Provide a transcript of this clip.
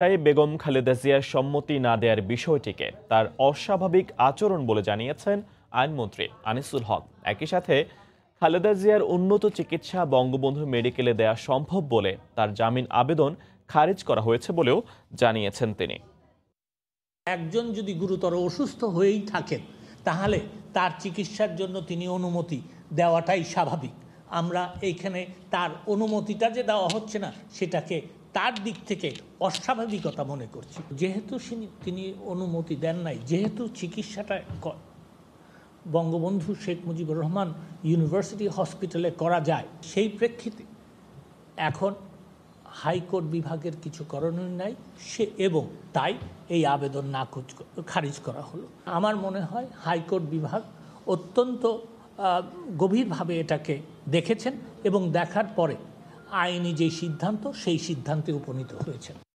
তাই বেগম খালেদা জিয়ার সম্মতি না দেওয়ার বিষয়টিকে তার অস্বাভাবিক আচরণ বলে জানিয়েছেন আইনমন্ত্রী আনিসুল হক। একই সাথে খালেদা জিয়ার উন্নত চিকিৎসা বঙ্গবন্ধু মেডিকেলে দেয়া সম্ভব বলে তার জামিন আবেদন খারিজ করা হয়েছে বলেও জানিয়েছেন তিনি। একজন যদি গুরুতর অসুস্থ হয়েই থাকেন, তাহলে তার চিকিৎসার জন্য তিনি অনুমতি দেওয়াটাই স্বাভাবিক। আমরা এইখানে তার অনুমতিটা যে দেওয়া হচ্ছে না, সেটাকে তার দিক থেকে অস্বাভাবিকতা মনে করছি। যেহেতু তিনি অনুমতি দেন নাই, যেহেতু চিকিৎসাটা বঙ্গবন্ধু শেখ মুজিবুর রহমান ইউনিভার্সিটি হসপিটালে করা যায়, সেই প্রেক্ষিতে এখন হাইকোর্ট বিভাগের কিছু করণীয় নাই, সে এবং তাই এই আবেদন নাকচ খারিজ করা হলো। আমার মনে হয় হাইকোর্ট বিভাগ অত্যন্ত গভীরভাবে এটাকে দেখেছেন এবং দেখার পরে আইনি যে সিদ্ধান্ত সেই সিদ্ধান্তে উপনীত হয়েছেন।